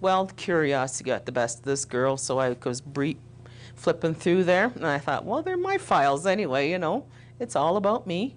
well, curiosity got the best of this girl, so I was bre- flipping through there, and I thought, well, they're my files anyway, you know. It's all about me.